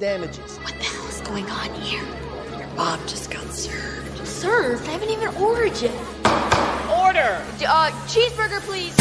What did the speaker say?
damages. What the hell is going on here? Your mom just got served. Served? I haven't even ordered yet. Order! Uh, cheeseburger, please.